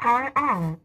Power on.